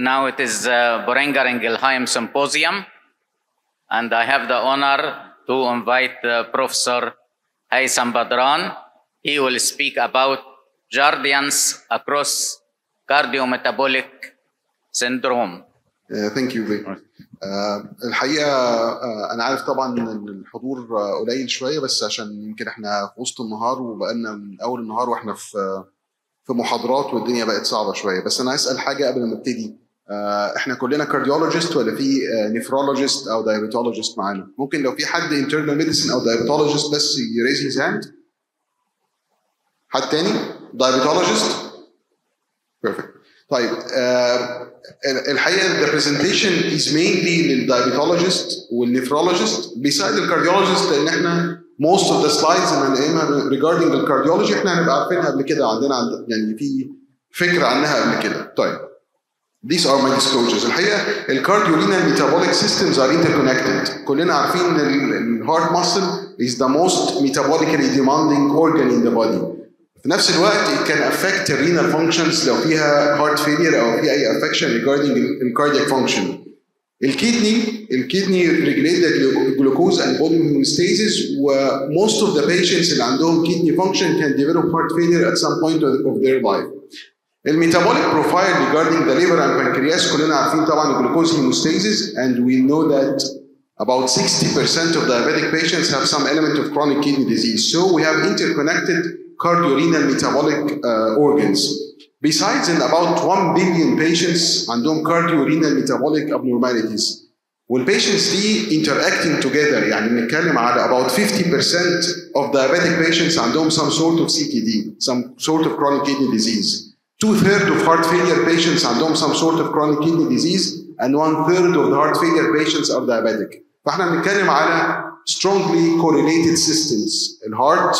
Now it is uh, Boehringer Ingelheim Symposium, and I have the honor to invite uh, Professor Haitham Badran. He will speak about guardians across cardiometabolic syndrome. ثانك يو فيري الحقيقة آه، أنا عارف طبعا إن الحضور آه، قليل شوية بس عشان يمكن إحنا في وسط النهار وبقالنا من أول النهار وإحنا في في محاضرات والدنيا بقت صعبة شوية بس أنا أسأل حاجة قبل ما أبتدي إحنا كلنا كارديولوجيست ولا في نيفرولوجيست أو دايابيتولوجيست معانا؟ ممكن لو في حد انترنال ميديسن أو دايابيتولوجيست بس يريز هيز هاند حد تاني؟ دايابيتولوجيست بيرفكت طيب آه الحقيقة the presentation is mainly للدايابيتولوجيست والنفرولوجيست beside الكارديولوجيست لأن إحنا most of the slides هنلاقيها regarding الكارديولوجي إحنا هنبقى عارفينها قبل كده عندنا عند يعني في فكرة عنها قبل كده. طيب. These are my disclosures. الحقيقه الكارديولينال metabolic systems are interconnected. كلنا عارفين ان الهارت muscle is the most metabolically demanding organ in the body. في نفس الوقت it can affect renal functions لو فيها heart failure او في اي affection regarding ال cardiac function. الكدني الكدني regulate the glucose and volume homeostasis و most of the patients اللي عندهم kidney function can develop heart failure at some point of of their life. الميتابوليك بروفايل regarding the liver and pancreas كلنا عارفين طبعا الجلوكوز hemostasis and we know that about 60% of diabetic patients have some element of chronic kidney disease. So we have interconnected cardiorenal metabolic uh, organs. Besides, in about 1 billion patients عندهم cardiorenal metabolic abnormalities. والبيشنتس دي interacting together يعني بنتكلم على about 50% of diabetic patients عندهم some sort of CKD, some sort of chronic kidney disease. Two thirds of heart failure patients عندهم some sort of chronic kidney disease and one third of the heart failure patients are diabetic. فاحنا بنتكلم على strongly correlated systems الهارت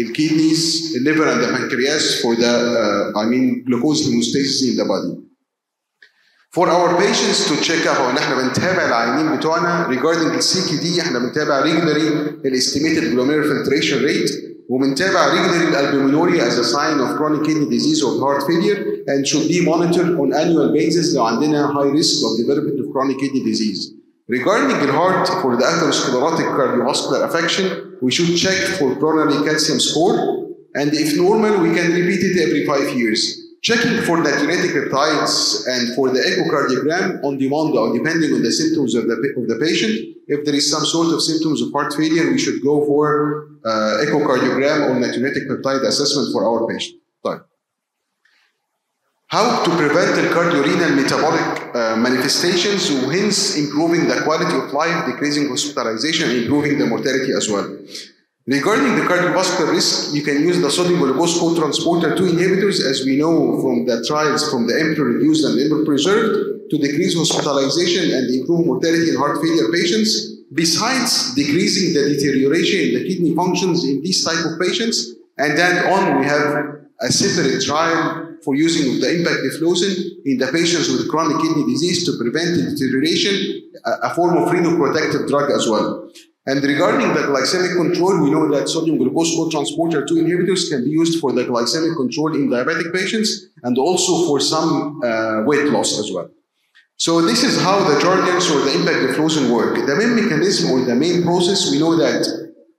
الكidneys الليفر and the pancreas for the uh, I mean glucose homeostasis in the body. For our patients to check up ان احنا بنتابع العيانين بتوعنا regarding السي كي دي احنا بنتابع regularly الاستيميتد glomerular filtration rate وبنتابع regularly الالبومينوريا as a sign of chronic kidney disease or heart failure and should be monitored on annual basis لو عندنا high risk of development of chronic kidney disease. Regarding the heart for the atherosclerotic cardiovascular affection, we should check for coronary calcium score and if normal we can repeat it every five years. Checking for the natriuretic peptides and for the echocardiogram on demand or depending on the symptoms of the, of the patient. If there is some sort of symptoms of heart failure, we should go for uh, echocardiogram or natriuretic peptide assessment for our patient. Time. How to prevent the cardiorenal metabolic uh, manifestations, so hence improving the quality of life, decreasing hospitalization, improving the mortality as well. Regarding the cardiovascular risk, you can use the sodium glucose co-transporter 2 inhibitors, as we know from the trials from the emperor reduced and emperor preserved, to decrease hospitalization and improve mortality in heart failure patients. Besides decreasing the deterioration in the kidney functions in these type of patients, and then on we have a separate trial for using the empagliflozin in the patients with chronic kidney disease to prevent deterioration, a, a form of renoprotective drug as well. And regarding the glycemic control, we know that sodium glucose co-transporter 2 inhibitors can be used for the glycemic control in diabetic patients and also for some uh, weight loss as well. So this is how the Jardiance or the empagliflozin work. The main mechanism or the main process, we know that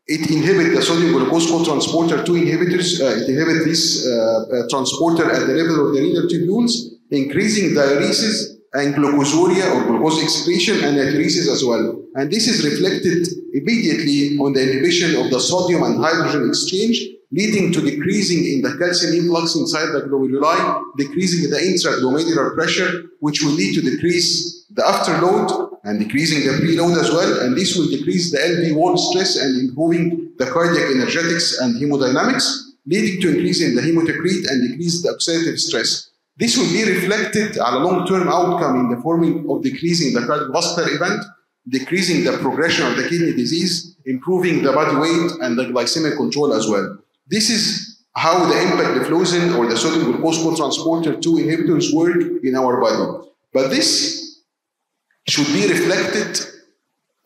it inhibits the sodium glucose co-transporter 2 inhibitors, uh, it inhibits this uh, uh, transporter at the level of the renal tubules, increasing diuresis and glucosuria or glucose excretion and natriuresis as well. And this is reflected immediately on the inhibition of the sodium and hydrogen exchange, leading to decreasing in the calcium influx inside the glomeruli, decreasing the intraglomerular pressure, which will lead to decrease the afterload and decreasing the preload as well. And this will decrease the LV wall stress and improving the cardiac energetics and hemodynamics, leading to increase in the hematocrit and decrease the oxidative stress. This will be reflected at a long-term outcome in the forming of decreasing the cardiovascular event, decreasing the progression of the kidney disease, improving the body weight and the glycemic control as well. This is how the empagliflozin or the sodium glucose transporter 2 inhibitors work in our body. But this should be reflected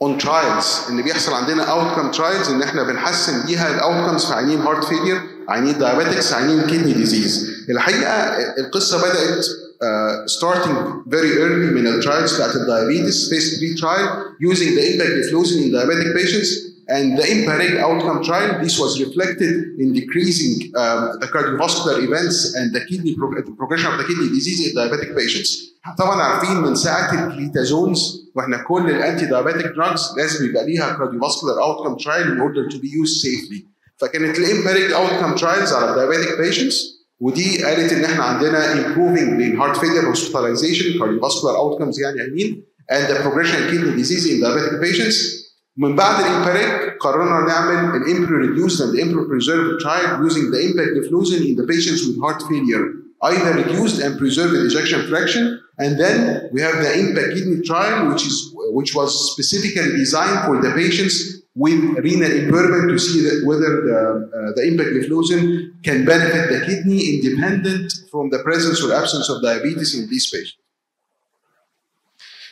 on trials ان بيحصل عندنا outcome trials ان احنا بنحسن بيها outcomes for any heart failure I need diabetics, I need kidney disease. الحقيقة القصة بدأت uh, starting very early من ال trials بتاعت diabetes phase 3 trial using the empagliflozin in diabetic patients and the impact outcome trial, this was reflected in decreasing um, the cardiovascular events and the kidney the progression of the kidney disease in diabetic patients. طبعا عارفين من ساعه الكليتازونز واحنا كل الانتي دايابيتيك دراجز لازم يبقى ليها cardiovascular outcome trial in order to be used safely. فكانت الامباريك outcome trials على diabetic patients ودي قالت ان إحنا عندنا improving in heart failure hospitalization cardiovascular outcomes يعني امين and the progression in kidney disease in diabetic patients من بعد الامباريك قررنا نعمل الامبرو reduced and امبرو preserved trial using the empagliflozin in the patients with heart failure either reduced and preserved ejection fraction and then we have the impact kidney trial which is which was specifically designed for the patients with renal impairment to see whether the, uh, the empagliflozin can benefit the kidney independent from the presence or absence of diabetes in these patients.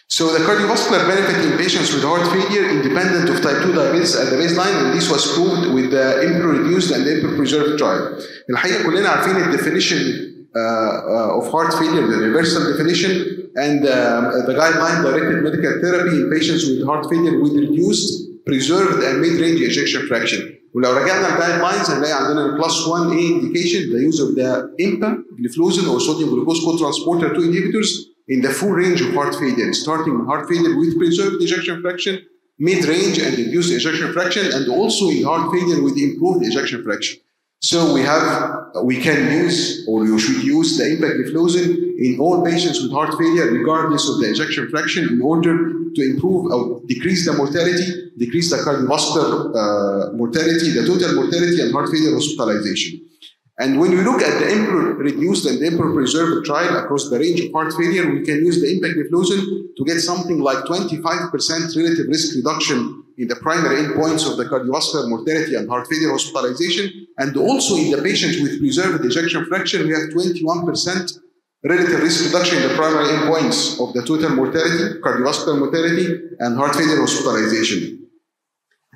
So the cardiovascular benefit in patients with heart failure independent of type 2 diabetes at the baseline, and this was proved with the EMPEROR-Reduced and EMPEROR-Preserved trial. الحقيقة كلنا عارفين الديفينيشن uh, uh, of heart failure, the universal definition, and uh, the guideline-directed medical therapy in patients with heart failure with reduced preserved and mid-range ejection fraction. ولو رجعنا الباد and they are الكلاس 1 A indication the use of the IMPA glyflozin or sodium glucose cotransporter 2 inhibitors in the full range of heart failure starting heart failure with preserved ejection fraction mid-range and reduced ejection fraction and also in heart failure with improved ejection fraction. So we have, we can use or you should use the empagliflozin in all patients with heart failure regardless of the ejection fraction in order to improve or decrease the mortality, decrease the cardiovascular uh, mortality, the total mortality, and heart failure hospitalization. And when we look at the emperor reduced and the emperor preserved trial across the range of heart failure, we can use the impact empagliflozin to get something like 25% relative risk reduction in the primary endpoints of the cardiovascular mortality and heart failure hospitalization. And also in the patients with preserved ejection fraction, we have 21% relative risk reduction in the primary endpoints of the total mortality, cardiovascular mortality, and heart failure hospitalization.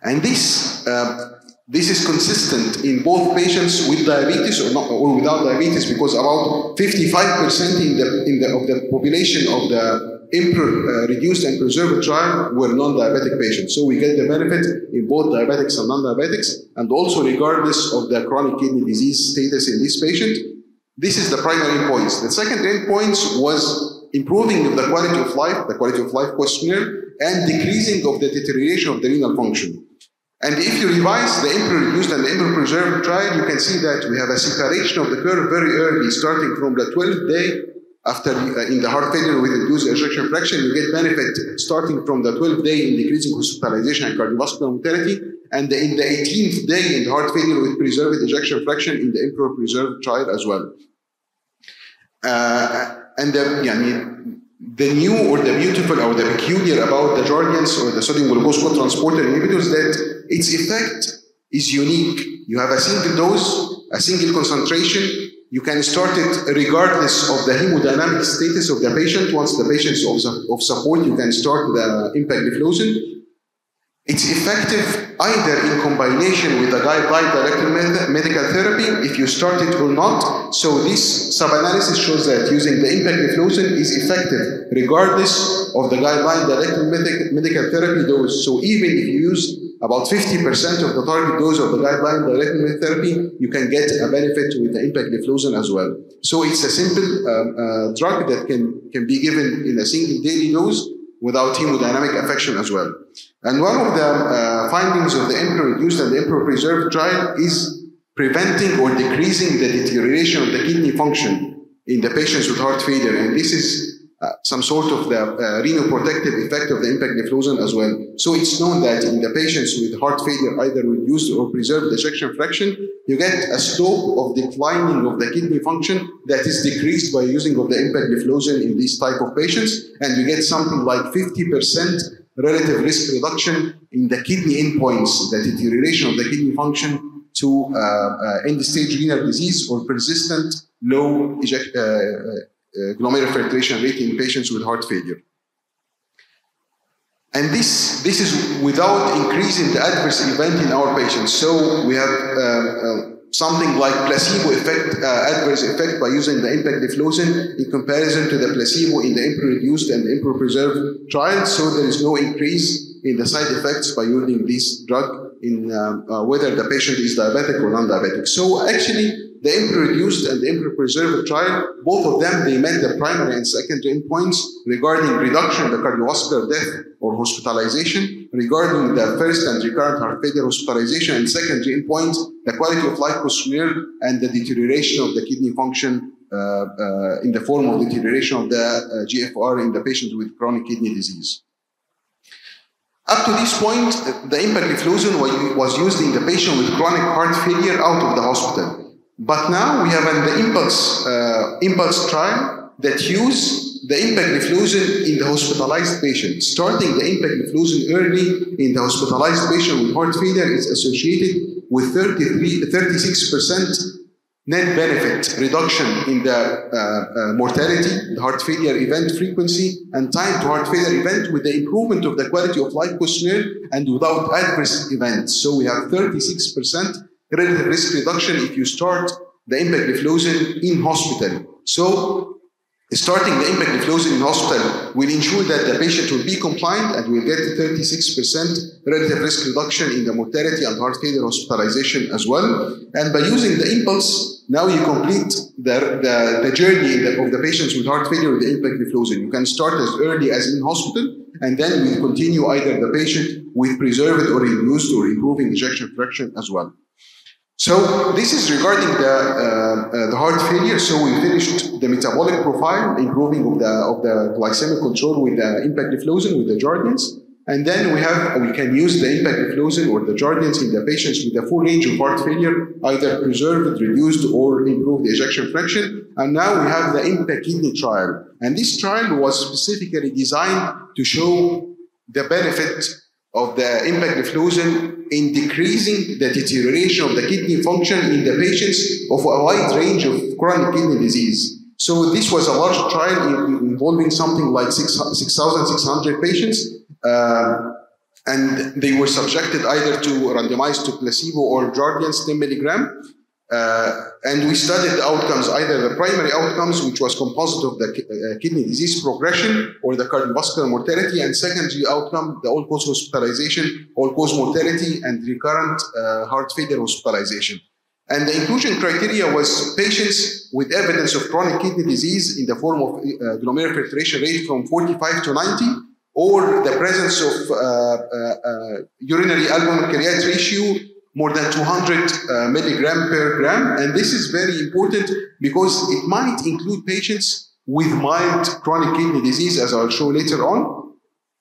And this uh, this is consistent in both patients with diabetes or, not, or without diabetes because about 55% in the, in the, of the population of the uh, reduced and preserved trial were non-diabetic patients. So we get the benefit in both diabetics and non-diabetics and also regardless of the chronic kidney disease status in this patient. This is the primary endpoints. The second endpoints was improving of the quality of life, the quality of life questionnaire, and decreasing of the deterioration of the renal function. And if you revise the emperor reduced and emperor preserved trial, you can see that we have a separation of the curve very early, starting from the 12th day after uh, in the heart failure with reduced ejection fraction, you get benefit starting from the 12th day in decreasing hospitalization and cardiovascular mortality, and in the 18th day in the heart failure with preserved ejection fraction in the improved preserved trial as well. Uh, and the, yeah, the new or the beautiful or the peculiar about the Jardiance or the sodium glucose co-transporter inhibitors that its effect is unique. You have a single dose, a single concentration. You can start it regardless of the hemodynamic status of the patient. Once the patient is of, of support, you can start the empagliflozin it's effective either in combination with the guideline directed med- medical therapy, if you start it or not. So this sub-analysis shows that using the impact empagliflozin is effective regardless of the guideline directed med- medical therapy dose. So even if you use about 50% of the target dose of the guideline directed med therapy, you can get a benefit with the impact empagliflozin as well. So it's a simple um, uh, drug that can, can be given in a single daily dose without hemodynamic affection as well. And one of the uh, findings of the emperor reduced and the emperor preserved trial is preventing or decreasing the deterioration of the kidney function in the patients with heart failure. And this is uh, some sort of the uh, renoprotective effect of the empagliflozin as well. So it's known that in the patients with heart failure, either reduced or preserved ejection fraction, you get a slope of declining of the kidney function that is decreased by using of the empagliflozin in these type of patients, and you get something like 50% relative risk reduction in the kidney endpoints, the deterioration of the kidney function to uh, uh, end-stage renal disease or persistent low eject, uh, uh, glomerular filtration rate in patients with heart failure. And this, this is without increasing the adverse event in our patients. So we have uh, something like placebo effect, uh, adverse effect by using the impact empagliflozin in comparison to the placebo in the EMPEROR-Reduced and EMPEROR-Preserved trials. So there is no increase in the side effects by using this drug in um, uh, whether the patient is diabetic or non-diabetic. So actually, the EMPEROR-Reduced and the EMPEROR-Preserved trial, both of them, they met the primary and secondary endpoints regarding reduction of the cardiovascular death or hospitalization, regarding the first and recurrent heart failure hospitalization, and second, secondary endpoints, the quality of life was questionnaire and the deterioration of the kidney function uh, uh, in the form of deterioration of the uh, GFR in the patient with chronic kidney disease. Up to this point, the impact empagliflozin was used in the patient with chronic heart failure out of the hospital. But now we have an EMPULSE, uh, EMPULSE trial that use the empagliflozin in the hospitalized patient. Starting the empagliflozin early in the hospitalized patient with heart failure is associated with 33, 36% net benefit reduction in the uh, uh, mortality, the heart failure event frequency, and time to heart failure event with the improvement of the quality of life questionnaire and without adverse events. So we have 36% relative risk reduction if you start the impact empagliflozin in hospital. So starting the impact empagliflozin in hospital will ensure that the patient will be compliant and will get 36% relative risk reduction in the mortality and heart failure hospitalization as well. And by using the EMPULSE, now you complete the, the, the journey of the patients with heart failure with the impact empagliflozin. You can start as early as in hospital, and then we continue either the patient with preserved or reduced or improving ejection fraction as well. So this is regarding the, uh, uh, the heart failure. So we finished the metabolic profile, improving of the, of the glycemic control with the impact empagliflozin, with the Jardiance. And then we have, we can use the impact empagliflozin or the Jardiance in the patients with the full range of heart failure, either preserved, reduced, or improved the ejection fraction. And now we have the EMPA kidney trial. And this trial was specifically designed to show the benefit of the impact of empagliflozin in decreasing the deterioration of the kidney function in the patients of a wide range of chronic kidney disease. So this was a large trial involving something like 6,600 patients. Uh, and they were subjected either to randomized to placebo or Jardiance 10 milligram. Uh, and we studied the outcomes, either the primary outcomes, which was composite of the uh, kidney disease progression or the cardiovascular mortality, and secondary outcome, the all-cause hospitalization, all-cause mortality, and recurrent uh, heart failure hospitalization. And the inclusion criteria was patients with evidence of chronic kidney disease in the form of uh, glomerular filtration rate from 45 to 90, or the presence of uh, uh, urinary albumin creatinine ratio more than 200 uh, milligram per gram. And this is very important because it might include patients with mild chronic kidney disease, as I'll show later on.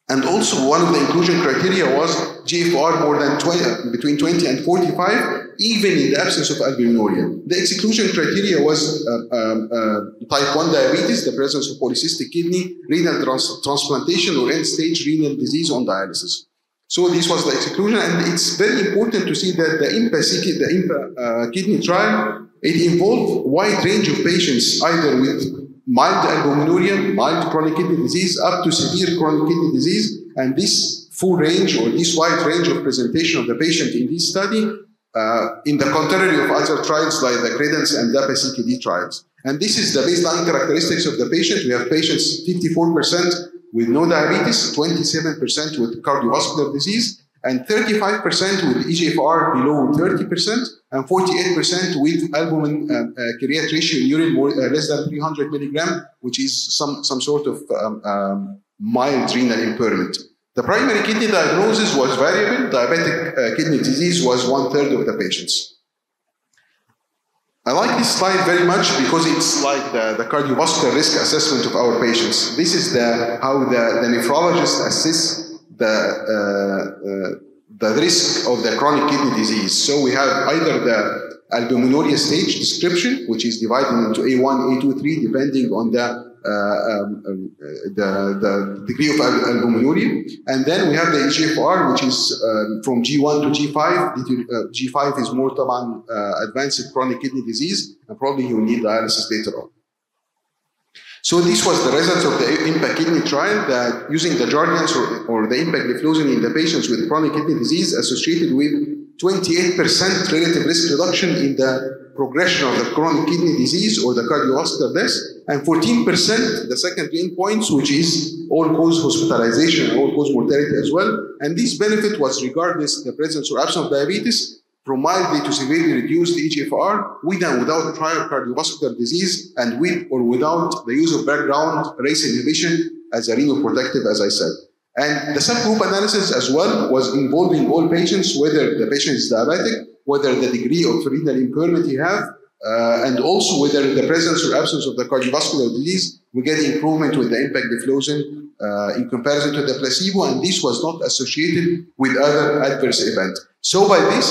And also one of the inclusion criteria was GFR more than 20, between 20 and 45, even in the absence of albuminuria. The exclusion criteria was uh, um, uh, type 1 diabetes, the presence of polycystic kidney, renal trans transplantation, or end-stage renal disease on dialysis. So this was the exclusion, and it's very important to see that the EMPA, the EMPA uh, kidney trial, it involved a wide range of patients, either with mild albuminuria, mild chronic kidney disease, up to severe chronic kidney disease, and this full range or this wide range of presentation of the patient in this study, uh, in the contrary of other trials like the Credence and DAPA CKD trials. And this is the baseline characteristics of the patient. We have patients 54% with no diabetes, 27% with cardiovascular disease, and 35% with EGFR below 30%, and 48% with albumin uh, uh, create ratio in urine more, uh, less than 300 milligram, which is some, some sort of um, um, mild renal impairment. The primary kidney diagnosis was variable. Diabetic uh, kidney disease was one third of the patients. I like this slide very much because it's like the, the cardiovascular risk assessment of our patients. This is the, how the, the nephrologist assess the, uh, uh, the risk of the chronic kidney disease. So we have either the albuminuria stage description, which is divided into A1, A2, 3, depending on the uh, um, um, uh, the, the degree of albuminuria. And then we have the EGFR, which is um, from G1 to G5. Uh, G5 is more طبعا advanced chronic kidney disease, and probably you need dialysis later on. So this was the results of the EMPA kidney trial that using the Jardiance or, or the empagliflozin in the patients with chronic kidney disease associated with 28% relative risk reduction in the progression of the chronic kidney disease or the cardiovascular death, and 14% the secondary endpoints, which is all-cause hospitalization all-cause mortality as well. And this benefit was regardless the presence or absence of diabetes, from mildly to severely reduced EGFR with and without prior cardiovascular disease and with or without the use of background RAAS inhibition as a renal protective, as I said. And the subgroup analysis as well was involving all patients, whether the patient is diabetic, whether the degree of renal impairment you have, uh, and also whether the presence or absence of the cardiovascular disease, we get improvement with the impact empagliflozin uh, in comparison to the placebo, and this was not associated with other adverse events. So by this,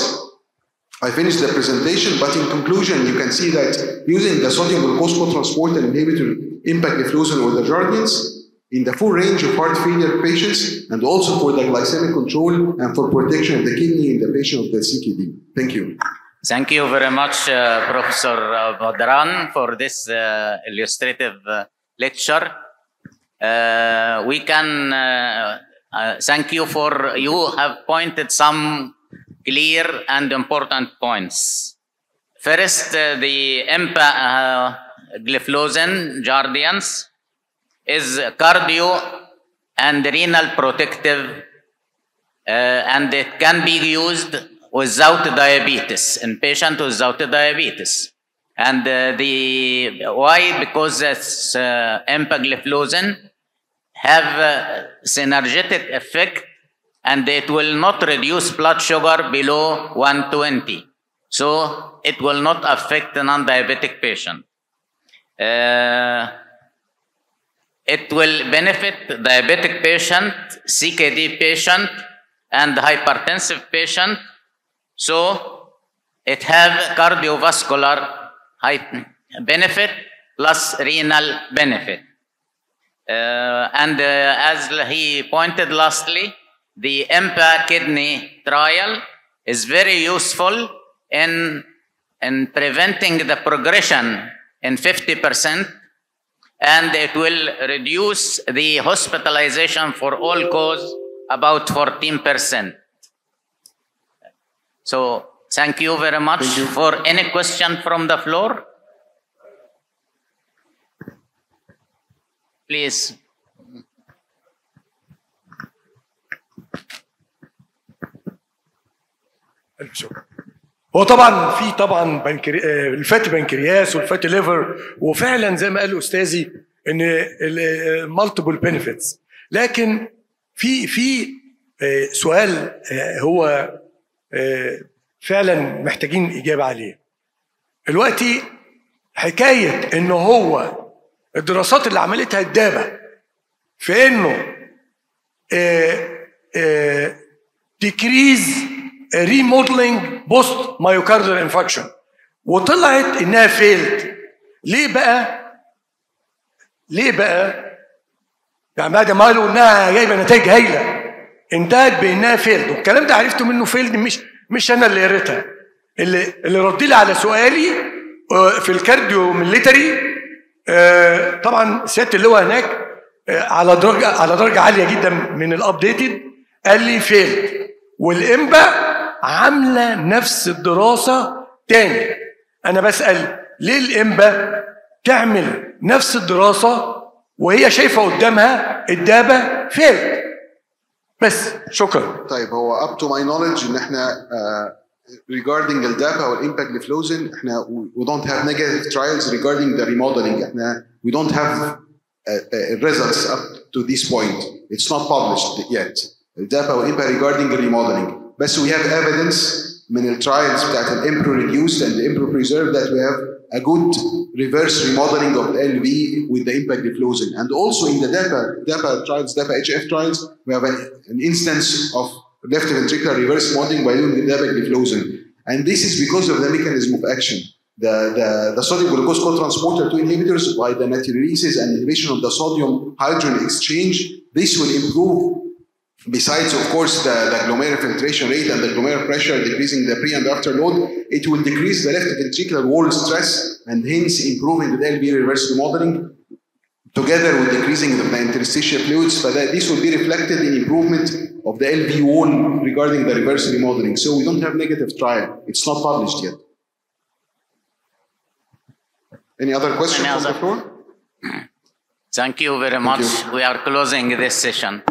I finished the presentation, but in conclusion, you can see that using the sodium glucose cotransporter inhibitor impact empagliflozin or the Jardiance in the full range of heart failure patients and also for the glycemic control and for protection of the kidney in the patient of the CKD. Thank you. Thank you very much, uh, Professor Badran, for this uh, illustrative uh, lecture. Uh, we can uh, uh, thank you for you have pointed some clear and important points. First, the empagliflozin Jardiance is cardio and renal protective, and it can be used without diabetes in patient without diabetes. And uh, the why? Because this uh, empagliflozin have a synergetic effect and it will not reduce blood sugar below 120. So it will not affect non-diabetic patient. Uh, it will benefit diabetic patient, CKD patient, and hypertensive patient. So it have cardiovascular benefit plus renal benefit. Uh, and uh, as he pointed lastly, the EMPA kidney trial is very useful in, in preventing the progression in 50% and it will reduce the hospitalization for all cause about 14%. So thank you very much you. for any question from the floor. Please. Sure. هو طبعا في طبعا بنكري... آه، الفاتي بنكرياس والفاتي ليفر وفعلا زي ما قال أستاذي إن مالتيبل بنفيتس لكن في في آه، سؤال آه، هو آه، فعلا محتاجين إجابة عليه. دلوقتي حكاية إن هو الدراسات اللي عملتها الدابة في إنه decrease remodeling post myocardial infarction. وطلعت إنها فيلد ليه بقى؟ ليه بقى؟ يعني بعد ما قالوا إنها جايبة نتائج هايلة انتهت بإنها فيلد والكلام ده عرفته منه فيلد مش مش أنا اللي قريتها. اللي اللي رد لي على سؤالي آه، في الكارديو ميليتري آه، طبعا سيادة اللواء هناك آه، على درجه على درجة عالية جدا من الابديتد قال لي فيلد والإمبا عاملة نفس الدراسة تاني. أنا بسأل ليه الإنبا تعمل نفس الدراسة وهي شايفة قدامها الدابة فيل بس شكرا. طيب هو اب تو ماي knowledge إن إحنا آه، ريجاردنج الدابا والإمباكت لفلوزن إحنا وي دونت هاف نيجاتيف ترايلز regarding the remodeling. إحنا وي دونت هاف results up to this point. It's not published yet. الدابا والإمباكت the remodeling. بس we have evidence many trials that بتاعت الامبرو reduced and امبرو preserved that we have a good reverse remodeling of LV with the empagliflozin. And also in the DAPA, trials, DAPA HF trials, we have an, instance of left ventricular reverse remodeling by doing the DAPA deflosin. And this is because of the mechanism of action. The, the, sodium glucose cotransporter 2 inhibitors by the natriuresis and inhibition of the sodium hydrogen exchange, this will improve Besides, of course, the, the, glomerular filtration rate and the glomerular pressure decreasing the pre and after load, it will decrease the left ventricular wall stress and hence improving the LV reverse remodeling. together with decreasing the interstitial fluids. But uh, this will be reflected in improvement of the LV wall regarding the reverse remodeling. So we don't have negative trial. It's not published yet. Any other questions from the floor? Thank you very Thank much. You. We are closing this session.